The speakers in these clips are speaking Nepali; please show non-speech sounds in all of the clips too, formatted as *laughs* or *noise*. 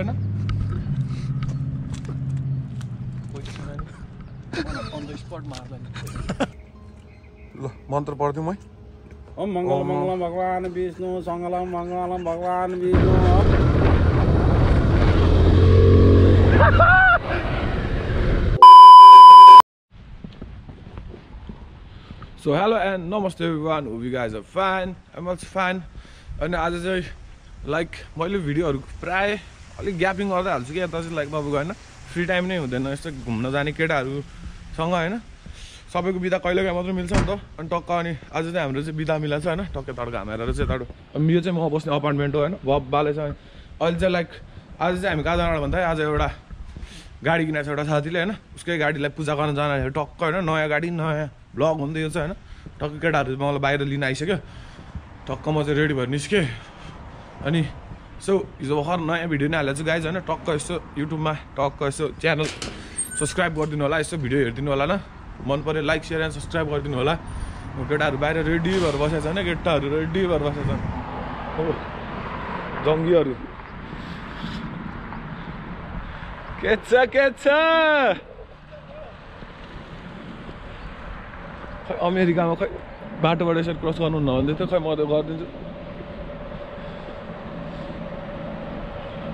होइन ल मन्त्र पढिदिउँ है। ओम मङ्गल मङ्गलम भगवान् विष्णु सङ्गलम मङ्गलम भगवान् विष्णु। सो हेलो एन्ड नमस्ते one hope you guys are fine I'm also fine अनि आज चाहिँ लाइक मैले भिडियोहरू प्रायः अलिक ग्यापिङ गर्दै हाल्छु कि यता चाहिँ लाइक तपाईँको होइन फ्री टाइम नै हुँदैन यस्तो घुम्न जाने केटाहरूसँग होइन सबैको बिदा कहिले काहीँ मात्रै मिल्छ नि त। अनि टक्क अनि आज चाहिँ हाम्रो चाहिँ बिदा मिलाएको छ होइन टक्कै तड्का हामेर चाहिँ यताबाट यो चाहिँ म बस्ने अपार्टमेन्ट हो होइन बब्बाले चाहिँ अहिले चाहिँ लाइक आज चाहिँ हामी कहाँ भन्दा आज एउटा गाडी किनेको छ एउटा साथीले होइन उसकै गाडीलाई पूजा गर्न जाँदाखेरि टक्क होइन नयाँ गाडी नयाँ ब्लग हुँदै छ होइन टक्क केटाहरू मलाई बाहिर लिन आइसक्यो। टक्क म चाहिँ रेडी भएर निस्केँ। अनि सो हिजो भर्खर नयाँ भिडियो नै हालेको छु गाइज होइन टक्क यसो युट्युबमा टक्क यसो च्यानल सब्सक्राइब गरिदिनु होला यसो भिडियो हेरिदिनु होला न। मन पऱ्यो लाइक सेयर एन्ड सब्सक्राइब गरिदिनु होला केटाहरू बाहिर रेडी भएर बसेको छ होइन केटाहरू रेडी भएर बसेको छन् हो जङ्गीहरू के छ के छ खै अमेरिकामा खै बाटोबाट यसरी क्रस गर्नु नभन्दै थियो खै म त गरिदिन्छु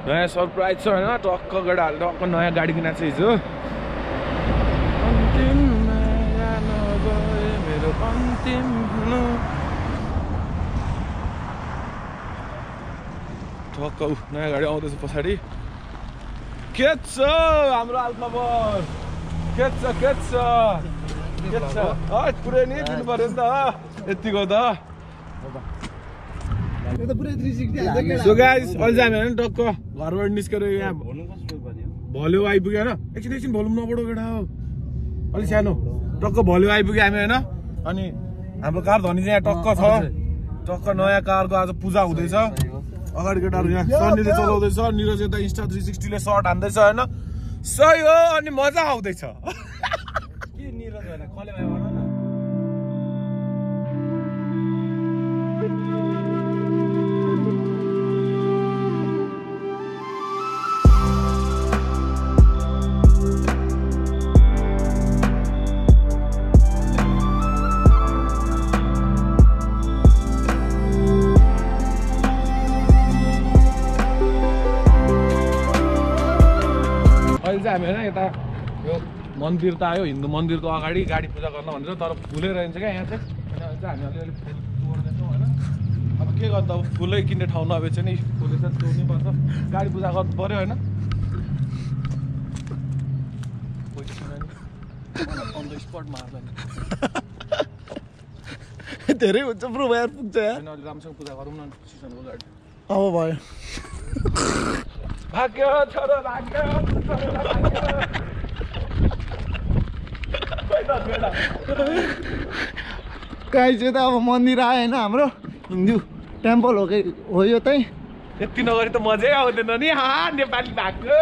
नयाँ सरप्राइज छ होइन? टक्क केटाहरूले टक्क नयाँ गाडी किनेको छ हिजो। ठक्क ऊ नयाँ गाडी आउँदैछ पछाडि। के छ हाम्रो हालखबर के छ के छ? के छ? पुरै नि दिनु पऱ्यो नि त यतिको त। सो गाइस अहिले हामी होइन टक्क घरबाट निस्केर यहाँ भल्यो आइपुग्यो होइन एकछिन एकछिन भोल्युम नबढो केटा हो? अलिक सानो टक्क भल्यो आइपुग्यो हामी होइन अनि हाम्रो कार धनी चाहिँ यहाँ टक्क छ टक्क नयाँ कारको आज पूजा हुँदैछ अगाडि केटाहरू यहाँ सन्नीले चलाउँदैछ निरज यता इन्स्टा थ्री सिक्सटीले सर्ट हान्दैछ होइन सही हो अनि मजा आउँदैछ *laughs* यो मन्दिर त आयो हिन्दू मन्दिरको अगाडि गाडी पूजा गर्न भनेर तर फुलै रहन्छ क्या यहाँ चाहिँ। चाहिँ हामी अलिअलि फुल तोड्दैछौँ होइन। अब के गर्दा अब फुलै किन्ने ठाउँ नभएछ नि फुलै चाहिँ तोड्नै पर्छ गाडी पूजा गर्नु पऱ्यो होइन। *laughs* धेरै हुन्छ ब्रो यार पुग्छ यार अहिले राम्रोसँग पूजा गरौँ न सिजनको गाडी अब भयो। भाग्यो छोरो भाग्यो छोरो भाग्यो काहीँ चाहिँ त अब मन्दिर आयो होइन हाम्रो। हिन्दू टेम्पल हो कि हो यो चाहिँ। यति नगरी त मजै आउँदैन नि। हा नेपाली भएको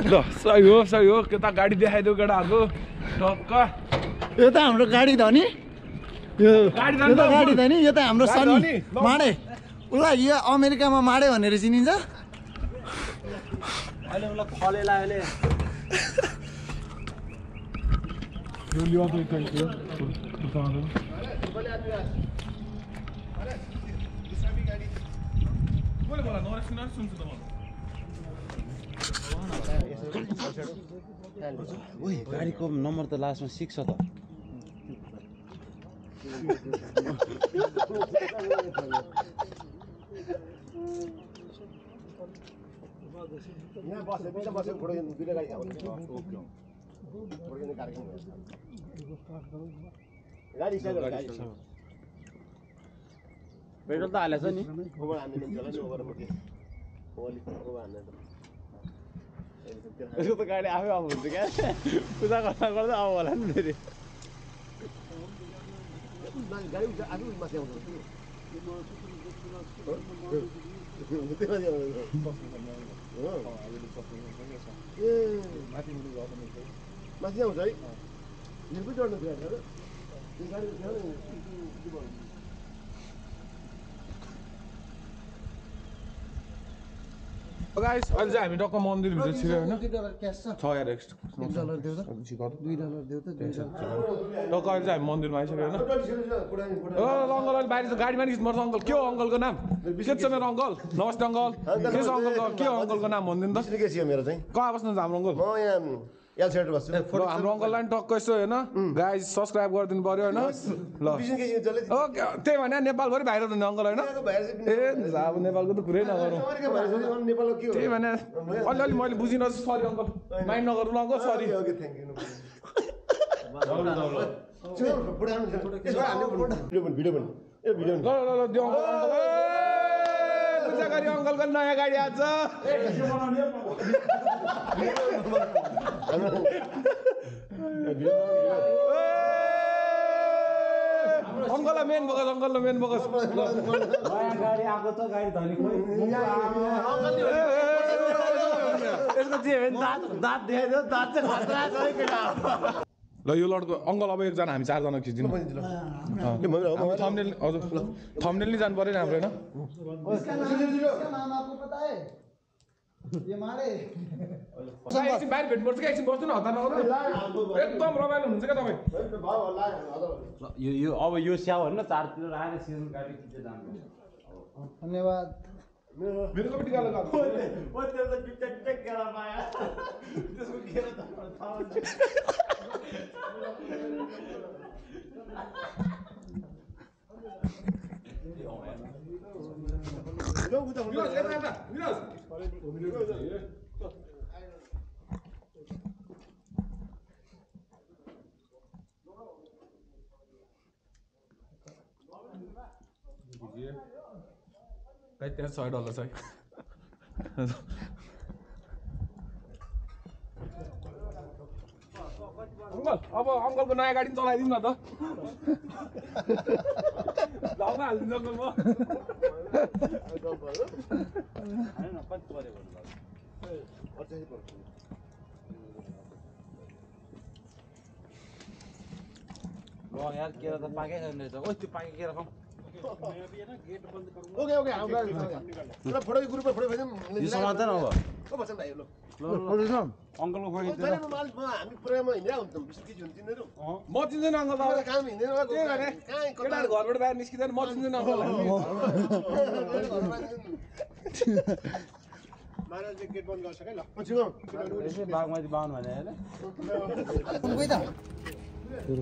ल सही हो सही हो। के त गाडी देखाइदेऊ केटाहरूको। टक्क। यो त हाम्रो गाडी धनी यो गाडी यो धनी त त गाडी धनी यो त हाम्रो सनी। माडे। उसलाई यो अमेरिकामा माडे भनेर चिनिन्छ। लियो त एक यो मैले बोला सुन्छु त म ओइ गाडीको नम्बर त लास्टमा सिक्स छ त यहाँ बसेर बिचमा बसेर फोटो खिच्नु दुइटा गाडी आउँछ फोटो खिच्ने कार्यक्रम भयो। गाडी। पेट्रोल त हालेछ नि ओभर हान्ने मान्छेलाई नि ओभर मुखी ओभर ओभर हान्ने त यसको त गाडी आफै आफ हुन्छ क्या पूजा गर्दा गर्दा आऊ होला नि फेरि गाडी आफै माथि आउँछ? ए माथि आउँछ है हिल पनि चढ्नु थियो गाडी त्यो गाडी थियो नि, के भन्नु? गाइस अहिले चाहिँ हामी टक्क मन्दिरभित्र छिर्यो होइन दुई डलर क्यास छ यार एक्स्ट्रा टक्क अहिले चाहिँ हामी मन्दिरमा आइसक्यो होइन अङ्कल अहिले बाहिर गाडीमा निस्किनु पर्छ अङ्कल के हो अङ्कलको नाम के छ मेरो अङ्कल नमस्ते अङ्कल के छ अङ्कलको के हो अङ्कलको नाम भनिदिनु त के छ मेरो चाहिँ कहाँ बस्नुहुन्छ हाम्रो अङ्कल म यहाँ एल बस्छु। हाम्रो अङ्कललाई पनि टक्क यसो होइन? गाइस सब्सक्राइब गरिदिनु पर्यो होइन? ल। ओके त्यही भने नेपालभरि भाइरल हुने अङ्कल होइन? ए अब नेपालको त कुरै नगरौँ। त्यही भने अलिअलि मैले बुझिनँ सरी अङ्कल। माइन्ड नगरौँ ल uncle sorry okay thank you video बन भिडियो बन ए भिडियो ल ल ल दिउँ अङ्कल अङ्कल ए, पूजा गरी अङ्कलको नयाँ गाडी आज *laughs* *laughs* अङ्कललाई मेन बोकस अङ्कललाई मेन बोकस यसको दाँत दाँत देखाइदियो दाँत चाहिँ खतरा छ केटा ल यो लडको अङ्कल अब एकजना हामी चारजना खिचिदिनु। थम्नेल हजुर थम्नेल नि जानु पऱ्यो नि हाम्रो होइन? एकछिन बाहिर भेट्नुपर्छ कि एकछिन बस्नु न हतार नगर्नु एकदम रमाइलो हुनुहुन्छ क्या तपाईँ? यो यो अब यो स्याउ होइन चारतिर आएर सिजन धन्यवाद। मेरो कपी गालो गालो त्यहाँ सय डलर छ अङ्कल अब अङ्कलको नयाँ गाडी चलाइदिउँ न त लाउन हालिदिन्छु अङ्कल म यार केरा त पाकै छैन रहेछ ओ त्यो पाके केरा खाउँ ओके ओके हाम्रो फोटो ग्रुपमा फोटो यो समात्दैन अब को भन्छ भाइ ल अङ्कलको म म चिन्दैन अङ्कल काम घरबाट बाहिर निस्किँदैन म चिन्दैन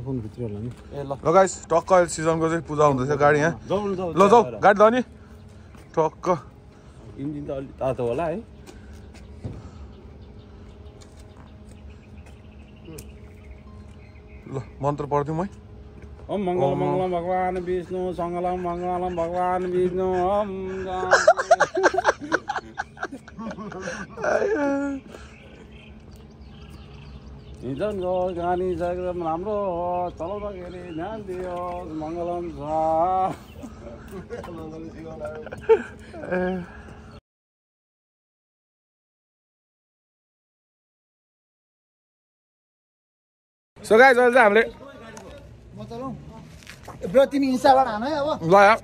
फोन भित्र होला नि ए ल ल गाइस टक्क अहिले सिजनको चाहिँ पूजा हुँदैछ गाडी यहाँ जाउँ जाउँ ल जाऊ गाडी ल नि टक्क इन्जिन त अलिक तातो होला है ल मन्त्र पढिदिउँ है। ओम मङ्गल मङ्गलम भगवान् विष्णु सङ्गलम मङ्गलम भगवान् विष्णु ओम। हिजन गो गानी एकदम राम्रो हो चलाउँदाखेरि ध्यान दियो मङ्गलम छ सो गाइस अहिले चाहिँ हामीले म चलाउँ ब्रो तिमी इन्स्टाबाट हान है अब ल यार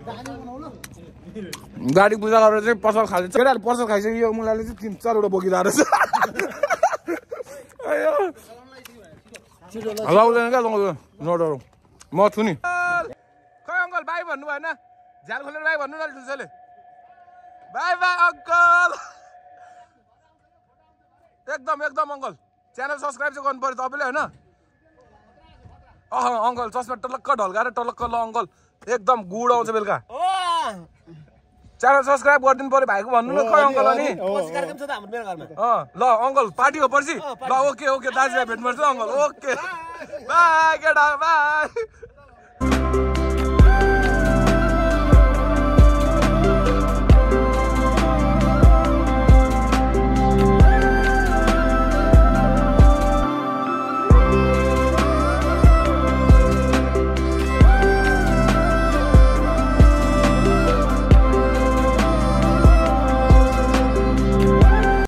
गाडी पूजा गरेर चाहिँ पसल खान्छ केटाहरूले पसल खाइसक्यो यो मुलाले चाहिँ तिन चारवटा बोकिँदो रहेछ। लाउँदैन क्या लाउँदैन नडरौँ म छु नि खै अङ्कल बाई भन्नु भएन झ्याल खोलेर बाई भन्नु न ठुल्छोले बाई बाई अङ्कल एकदम एकदम अङ्कल च्यानल सब्सक्राइब चाहिँ गर्नु पऱ्यो तपाईँले होइन अह अङ्कल चस्मा टलक्क ढल्काएर टलक्क ल अङ्कल। एकदम गुड आउँछ बेलुका। च्यानल सब्सक्राइब गरिदिनु पऱ्यो भाइको भन्नु न खै अङ्कल अनि। कार्यक्रम छ त हाम्रो मेरो घरमा। अँ ल अङ्कल पार्टी हो पर्सि ल ओके ओके दाजुभाइ भेट्नुपर्छ अङ्कल ओके। बाई केटा बाई।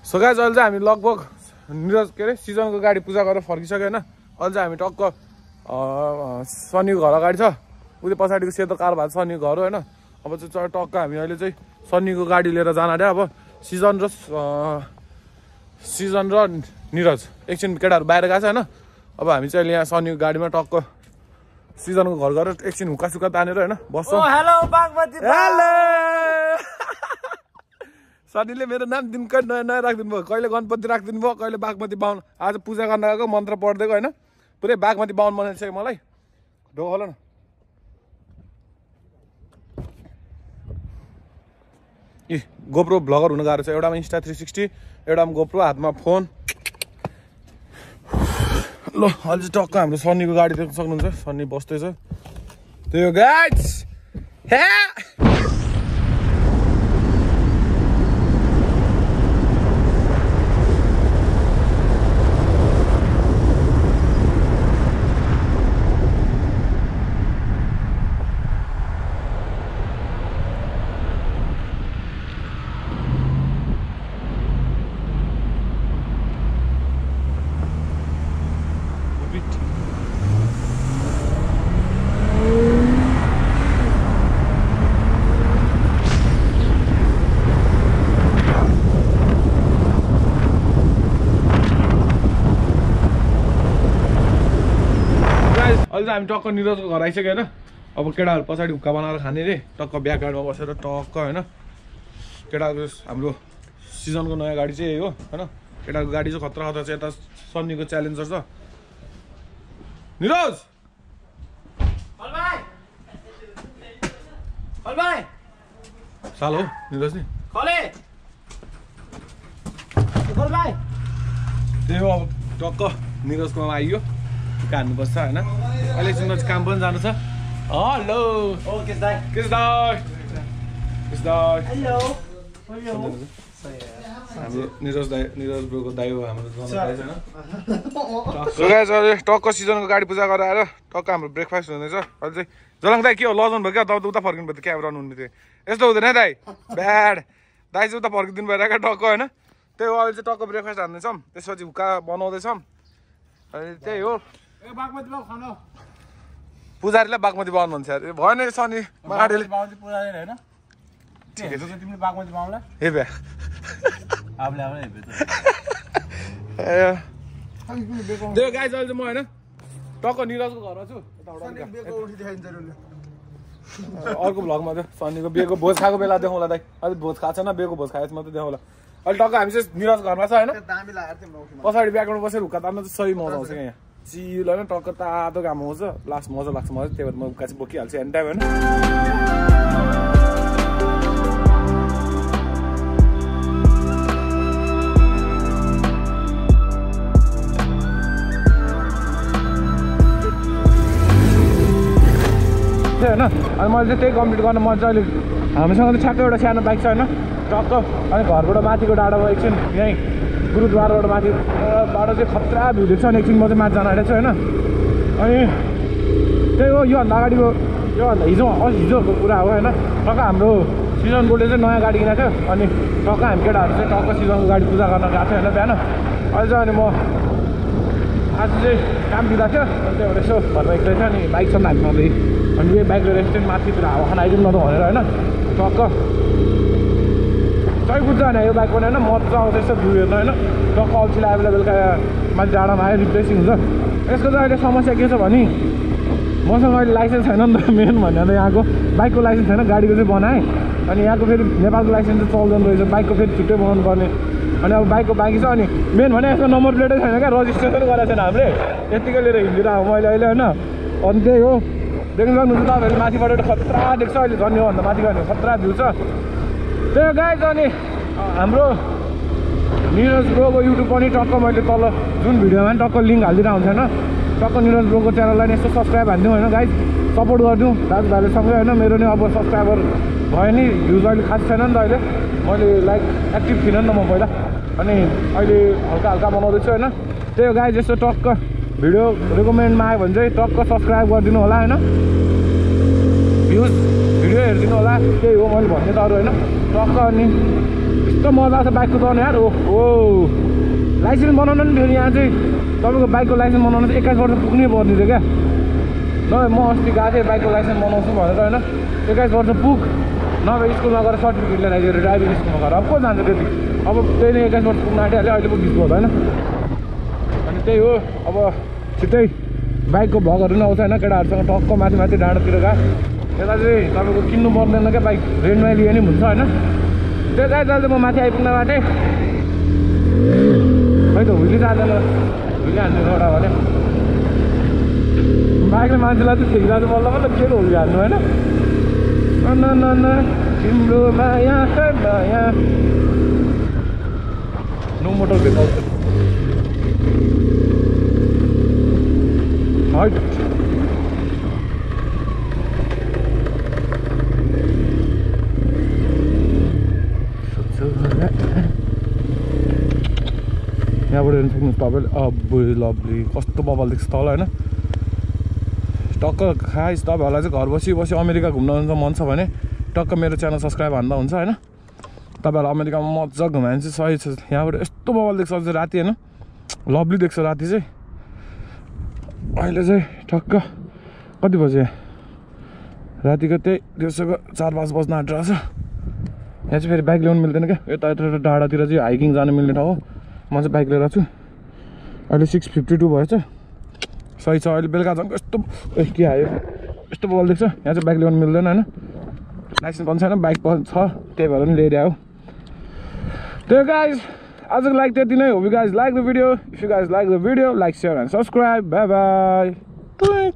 सो गाइज अहिले चाहिँ हामी लगभग निरज के अरे सिजनको गाडी पूजा गरेर फर्किसक्यो होइन। अहिले चाहिँ हामी टक्क अँ, सनीको घर अगाडि छ। उयो पछाडिको सेतो कार भएको छ सनीको घर हो होइन। अब चाहिँ टक्क हामी अहिले चाहिँ सनीको गाडी लिएर जान अरे अब सिजन र सिजन र निरज एकछिन केटाहरू बाहिर गएको छ होइन। अब हामी चाहिँ अहिले यहाँ सनीको गाडीमा टक्क सिजनको घर गएर एकछिन हुक्का सुक्का तानेर होइन बस्छौँ। *laughs* सनीले मेरो नाम दिनकै नयाँ नयाँ राखिदिनु भयो कहिले गणपति राखिदिनु भयो कहिले बागमती बाहुन। आज पूजा गर्न गएको मन्त्र पढिदिएको होइन? पुरै बागमती बाहुन बनाइसक्यो मलाई। ढोक होला न। ए गोप्रो भ्लगर हुनु गाह्रो छ। एउटामा इन्स्टा थ्री सिक्सटी एउटामा गोप्रो हातमा फोन। ल अहिले टक्क हाम्रो सन्नीको गाडी देख्न सक्नुहुन्छ। सन्नी बस्दैछ। त्यही हो गाइड्स ह्या Guys, अहिले चाहिँ हामी टक्क निरजको घर आइसक्यो होइन। अब केटाहरू पछाडि हुक्का बनाएर खाने रे। टक्क ब्याक गाडीमा बसेर टक्क होइन। केटाको हाम्रो सिजनको नयाँ गाडी चाहिँ यही हो होइन। केटाको गाडी चाहिँ खतरा खतरा छ यता सन्नीको च्यालेन्जर छ। निरज! साल हो निरज नि। त्यही हो अब टक्क निरजकोमा आइयो। टिका हान्नुपर्छ होइन। अहिले एकछिनमा चाहिँ काम पनि जानु छ हेलो केस दाई केस दाई हाम्रो निरज दाई निरज ब्रोको दाई हो हाम्रो टक्क सिजनको गाडी पूजा गरेर आएर टक्क हाम्रो ब्रेकफास्ट हुँदैछ अहिले चाहिँ जलङ दाई के हो लजाउनु भयो क्या तपाईँ त उता फर्किनु भयो त क्याब रहनु हुने थियो यस्तो हुँदैन है दाई ब्याड दाई चाहिँ उता फर्किदिनु भएर क्या टक्क होइन त्यही हो अहिले चाहिँ टक्क ब्रेकफास्ट हान्दैछौँ त्यसपछि हुक्का बनाउँदैछौँ अनि त्यही हो पुजारीलाई बागमती बाहुन भन्छ अरे। भएन माडेले बागमती पुजारी होइन? त्यो *laughs* गाई म होइन टक्क निरजको घरमा छु। अर्को भ्लगमा चाहिँ सनीको बिहेको भोज खाएको बेला देखाउँला दाइ। अलिक भोज खाएको छैन बिहेको भोज खाएपछि मात्रै देखाउँला। अहिले टक्क हामी चाहिँ निरज घरमा छ होइन। पछाडि ब्याकग्राउन्ड बसेर हुक्का तान्नु चाहिँ सही मजा आउँछ क्या यहाँ। चिल होइन टक्क तातो घाम आउँछ लास्ट मजा लाग्छ मलाई त्यही भएर म हुक्का चाहिँ बोकिहाल्छु एनी टाइम होइन। होइन अनि मैले चाहिँ त्यही कम्प्लिट गर्न अलिक हामीसँग चाहिँ ठ्याक्कै एउटा सानो बाइक छ होइन। टक्क अनि घरबाट माथिको डाँडामा एकछिन यहीँ। गुरुद्वाराबाट माथि बाटो चाहिँ खतरा भ्यू देख्छ अनि एकछिन म चाहिँ माथि जान आँटेको छु होइन? अनि त्यही हो योभन्दा अगाडिको योभन्दा हिजो हिजोहरूको कुरा हो होइन? टक्क हाम्रो सिजन गोल्डले चाहिँ नयाँ गाडी किनेको थियो अनि टक्क हामी केटाहरू चाहिँ टक्क सिजनको गाडी पूजा गर्न गएको थियो होइन बिहान? अहिले चाहिँ अनि म आज चाहिँ काम दिँदा थियो अनि त्यही भएर यसो घरमा एक्लै थियो अनि बाइक छ नि हामी सधैँ अनि यो बाइक लिएर एकछिन माथितिर हावा खान आइदिउँ न त भनेर होइन? टक्क सही बुझ्छ होइन यो बाइक होइन मजा आउँछ यसो भ्यू हेर्न होइन? टक्क अल्छी बेला बेलुका माथि डाँडामा आयो रिप्लेसिङ हुन्छ। यसको चाहिँ अहिले समस्या के छ भने मसँग अहिले लाइसेन्स छैन नि त मेन भन्ने त यहाँको। बाइकको लाइसेन्स छैन गाडीको चाहिँ बनाएँ। अनि यहाँको फेरि नेपालको लाइसेन्स चाहिँ चल्दैन रहेछ बाइकको फेरि छुट्टै बनाउनु पर्ने। अनि अब बाइकको बाँकी छ अनि मेन भने यसको नम्बर प्लेटै छैन क्या रजिस्ट्रेसन गरेको छैन हामीले। यत्तिकै लिएर हिँडिरहेको मैले अहिले होइन? अनि त्यही हो। देख्नु सक्नुहुन्छ तपाईँहरू माथिबाट खतरा देख्छ अहिले झन् योभन्दा माथि गयो भने खतरा भ्यू छ। त्यही हो गाइज अनि हाम्रो निरज ब्रोको युट्युब पनि टक्क मैले तल जुन भिडियोमा पनि टक्क लिङ्क हालिदिएर हुन्छ होइन? टक्क निरज ब्रोको च्यानललाई यसो सब्सक्राइब हालिदिउँ होइन गाइज सपोर्ट गरिदिउँ दाजुभाइले सँगै होइन मेरो नि अब सब्सक्राइबर भयो नि भ्युज अहिले खास छैन नि त अहिले। मैले लाइक एक्टिभ थिइनँ नि त म पहिला। अनि अहिले हल्का हल्का बनाउँदैछु होइन। त्यही हो गाइज यस्तो टक्क भिडियो रिकमेन्डमा आयो भने चाहिँ टक्क सब्सक्राइब गरिदिनु होला होइन। भ्युज हेरिदिनु होला त्यही हो मैले भन्ने त अरू होइन टक्क अनि यस्तो मजा आउँछ बाइक कुदाउने यार हो लाइसेन्स बनाउनु नि फेरि यहाँ चाहिँ तपाईँको बाइकको लाइसेन्स बनाउनु चाहिँ एक्काइस वर्ष पुग्नै पर्ने थियो क्या नभए म अस्ति गएको थिएँ बाइकको लाइसेन्स बनाउँछु भनेर होइन एक्काइस वर्ष पुग नभए स्कुलमा गएर सर्टिफिकेट लिएर आइदिएर ड्राइभिङ स्कुलमा गएर अब को जान्छ त्यति अब त्यही नै एक्काइस वर्ष पुग्न आँटिहाल्यो अहिले पो गीत होइन अनि त्यही हो अब छिट्टै बाइकको भगहरू पनि आउँछ होइन केटाहरूसँग टक्क माथि माथि डाँडातिर गए यता चाहिँ तपाईँको किन्नु पर्दैन क्या बाइक। रेन्टमा लियो पनि हुन्छ होइन? त्यो गाई चाहिँ म माथि आइपुग्न बाटै खै त हुली जाँदैन। हुली हान्नु एउटा भने। बाइकले मान्छेलाई चाहिँ ठिक जान्छ बल्ल बल्ल के हुली हान्नु होइन? न न न तिम्रो माया माया। नो मोटर भेटाउँछ हाइट यहाँबाट हेर्नु सक्नुहुन्छ तपाईँले अब लभली कस्तो बबल देख्छ तल होइन टक्क खाइस तपाईँहरूलाई चाहिँ घर बसी बसी अमेरिका घुम्न मन छ भने टक्क मेरो च्यानल सब्सक्राइब हान्दा हुन्छ होइन तपाईँहरूलाई अमेरिकामा मजा घुमायो भने चाहिँ सही छ यहाँबाट यस्तो बबल देख्छ अझै राति होइन लभली देख्छ राति चाहिँ अहिले चाहिँ ठक्क कति बजे रातिको त्यही दिउँसोको चार पाँच बज्न आँटिरहेको छ यहाँ चाहिँ फेरि बाइक ल्याउनु मिल्दैन क्या यता यता डाँडातिर चाहिँ हाइकिङ जानु मिल्ने ठाउँ हो म चाहिँ बाइक लिएर छु अहिले सिक्स फिफ्टी टू भएछ सही छ अहिले बेलुका झन् यस्तो के आयो? यस्तो बल देख्छ यहाँ चाहिँ बाइक ल्याउनु मिल्दैन होइन? लाइसेन्स पनि छैन बाइक छ त्यही भएर पनि लिएर आयो। त्यो गाइज आजको लाइक त्यति नै हो। Guys like the video if you guys like the video like share and subscribe bye bye